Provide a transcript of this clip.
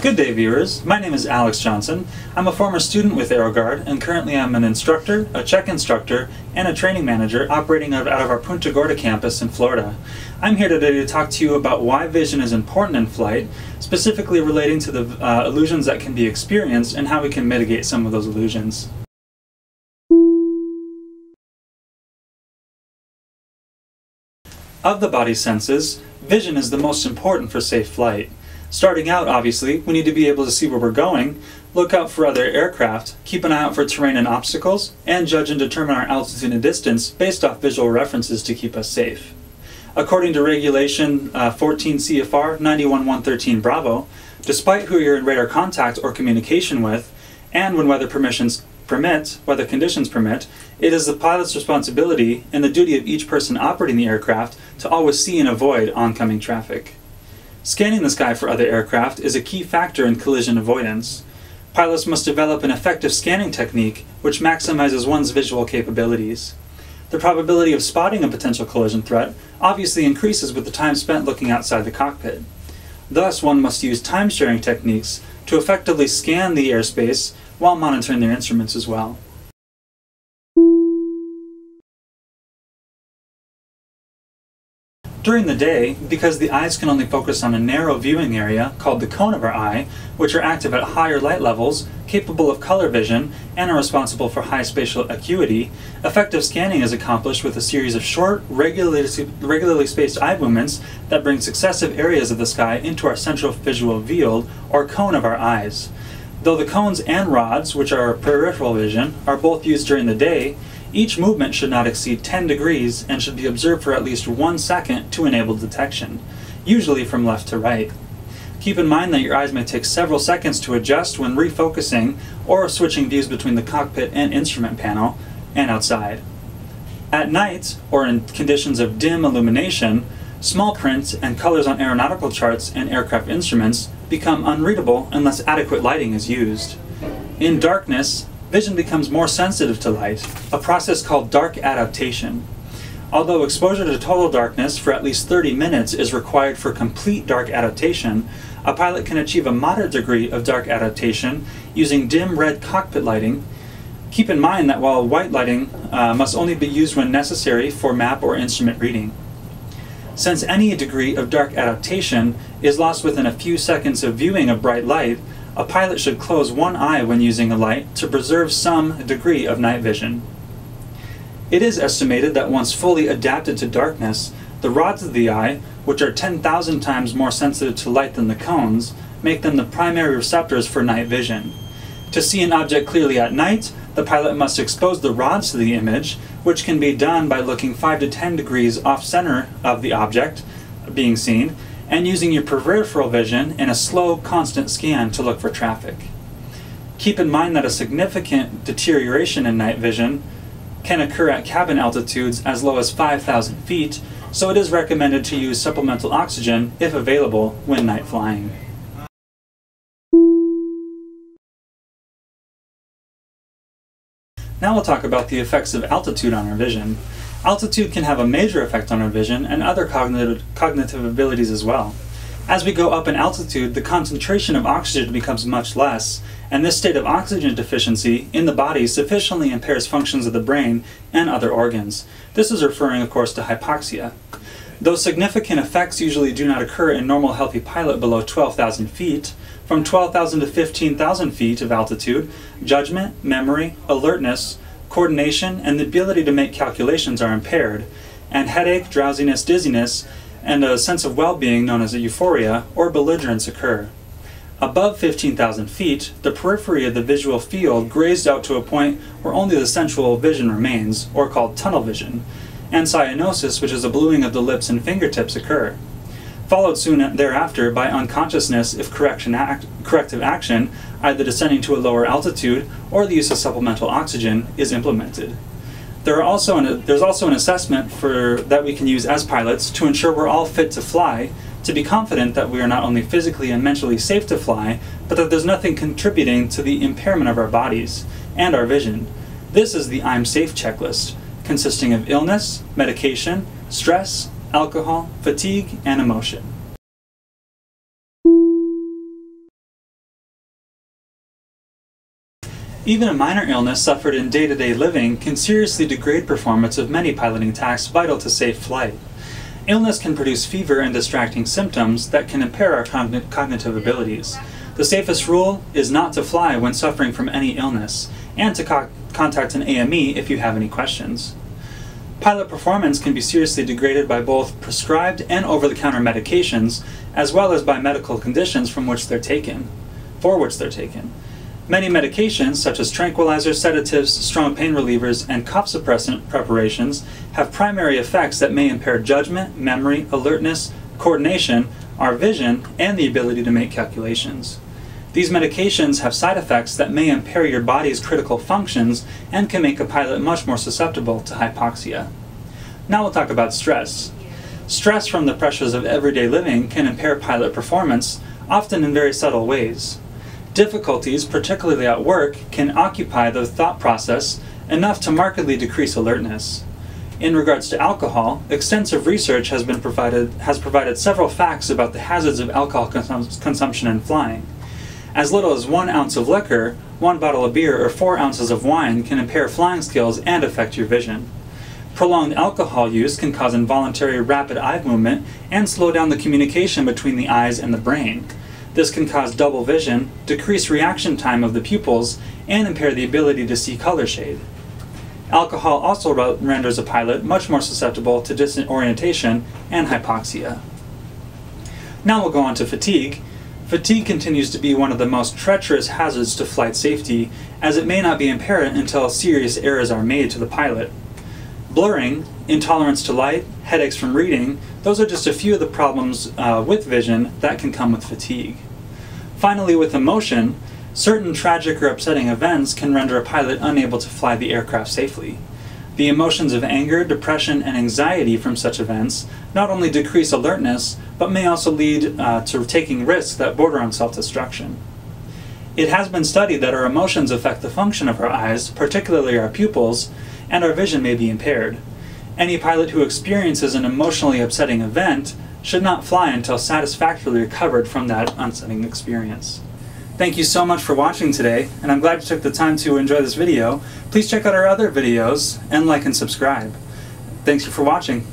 Good day viewers, my name is Alex Johnson. I'm a former student with AeroGuard and currently I'm an instructor, a check instructor, and a training manager operating out of our Punta Gorda campus in Florida. I'm here today to talk to you about why vision is important in flight, specifically relating to the uh, illusions that can be experienced and how we can mitigate some of those illusions. Of the body's senses, vision is the most important for safe flight. Starting out, obviously, we need to be able to see where we're going, look out for other aircraft, keep an eye out for terrain and obstacles, and judge and determine our altitude and distance based off visual references to keep us safe. According to Regulation uh, 14 CFR 91113 Bravo, despite who you're in radar contact or communication with, and when weather permissions permit, weather conditions permit, it is the pilot's responsibility and the duty of each person operating the aircraft to always see and avoid oncoming traffic. Scanning the sky for other aircraft is a key factor in collision avoidance. Pilots must develop an effective scanning technique which maximizes one's visual capabilities. The probability of spotting a potential collision threat obviously increases with the time spent looking outside the cockpit. Thus, one must use time-sharing techniques to effectively scan the airspace while monitoring their instruments as well. During the day, because the eyes can only focus on a narrow viewing area called the cone of our eye, which are active at higher light levels, capable of color vision, and are responsible for high spatial acuity, effective scanning is accomplished with a series of short, regularly, regularly spaced eye movements that bring successive areas of the sky into our central visual field, or cone of our eyes. Though the cones and rods, which are peripheral vision, are both used during the day, each movement should not exceed 10 degrees and should be observed for at least one second to enable detection, usually from left to right. Keep in mind that your eyes may take several seconds to adjust when refocusing or switching views between the cockpit and instrument panel and outside. At night, or in conditions of dim illumination, small print and colors on aeronautical charts and aircraft instruments become unreadable unless adequate lighting is used. In darkness, vision becomes more sensitive to light, a process called dark adaptation. Although exposure to total darkness for at least 30 minutes is required for complete dark adaptation, a pilot can achieve a moderate degree of dark adaptation using dim red cockpit lighting. Keep in mind that while white lighting uh, must only be used when necessary for map or instrument reading. Since any degree of dark adaptation is lost within a few seconds of viewing a bright light, a pilot should close one eye when using a light to preserve some degree of night vision. It is estimated that once fully adapted to darkness, the rods of the eye, which are 10,000 times more sensitive to light than the cones, make them the primary receptors for night vision. To see an object clearly at night, the pilot must expose the rods to the image, which can be done by looking 5 to 10 degrees off center of the object being seen and using your peripheral vision in a slow, constant scan to look for traffic. Keep in mind that a significant deterioration in night vision can occur at cabin altitudes as low as 5,000 feet, so it is recommended to use supplemental oxygen if available when night flying. Now we'll talk about the effects of altitude on our vision. Altitude can have a major effect on our vision and other cognitive, cognitive abilities as well. As we go up in altitude, the concentration of oxygen becomes much less, and this state of oxygen deficiency in the body sufficiently impairs functions of the brain and other organs. This is referring, of course, to hypoxia. Though significant effects usually do not occur in normal healthy pilot below 12,000 feet, from 12,000 to 15,000 feet of altitude, judgment, memory, alertness, coordination, and the ability to make calculations are impaired, and headache, drowsiness, dizziness, and a sense of well-being known as a euphoria or belligerence occur. Above 15,000 feet, the periphery of the visual field grazed out to a point where only the central vision remains, or called tunnel vision, and cyanosis, which is a bluing of the lips and fingertips, occur followed soon thereafter by unconsciousness if correction act, corrective action, either descending to a lower altitude or the use of supplemental oxygen, is implemented. There are also an, there's also an assessment for, that we can use as pilots to ensure we're all fit to fly, to be confident that we are not only physically and mentally safe to fly, but that there's nothing contributing to the impairment of our bodies and our vision. This is the I'm Safe checklist, consisting of illness, medication, stress, alcohol, fatigue, and emotion. Even a minor illness suffered in day to day living can seriously degrade performance of many piloting tasks vital to safe flight. Illness can produce fever and distracting symptoms that can impair our cogn cognitive abilities. The safest rule is not to fly when suffering from any illness, and to co contact an AME if you have any questions. Pilot performance can be seriously degraded by both prescribed and over-the-counter medications, as well as by medical conditions from which they're taken, for which they're taken. Many medications, such as tranquilizers, sedatives, strong pain relievers, and cough suppressant preparations, have primary effects that may impair judgment, memory, alertness, coordination, our vision, and the ability to make calculations. These medications have side effects that may impair your body's critical functions and can make a pilot much more susceptible to hypoxia. Now we'll talk about stress. Stress from the pressures of everyday living can impair pilot performance, often in very subtle ways. Difficulties, particularly at work, can occupy the thought process enough to markedly decrease alertness. In regards to alcohol, extensive research has been provided has provided several facts about the hazards of alcohol consum consumption and flying. As little as one ounce of liquor, one bottle of beer, or four ounces of wine can impair flying skills and affect your vision. Prolonged alcohol use can cause involuntary rapid eye movement and slow down the communication between the eyes and the brain. This can cause double vision, decrease reaction time of the pupils, and impair the ability to see color shade. Alcohol also renders a pilot much more susceptible to disorientation and hypoxia. Now we'll go on to fatigue. Fatigue continues to be one of the most treacherous hazards to flight safety, as it may not be apparent until serious errors are made to the pilot. Blurring, intolerance to light, headaches from reading, those are just a few of the problems uh, with vision that can come with fatigue. Finally, with emotion, certain tragic or upsetting events can render a pilot unable to fly the aircraft safely. The emotions of anger, depression, and anxiety from such events not only decrease alertness, but may also lead uh, to taking risks that border on self-destruction. It has been studied that our emotions affect the function of our eyes, particularly our pupils, and our vision may be impaired. Any pilot who experiences an emotionally upsetting event should not fly until satisfactorily recovered from that unsettling experience. Thank you so much for watching today, and I'm glad you took the time to enjoy this video. Please check out our other videos, and like and subscribe. Thanks for watching.